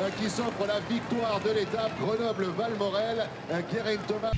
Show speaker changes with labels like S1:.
S1: Hein, qui s'offre la victoire de l'étape Grenoble-Valmorel. Guérin Thomas.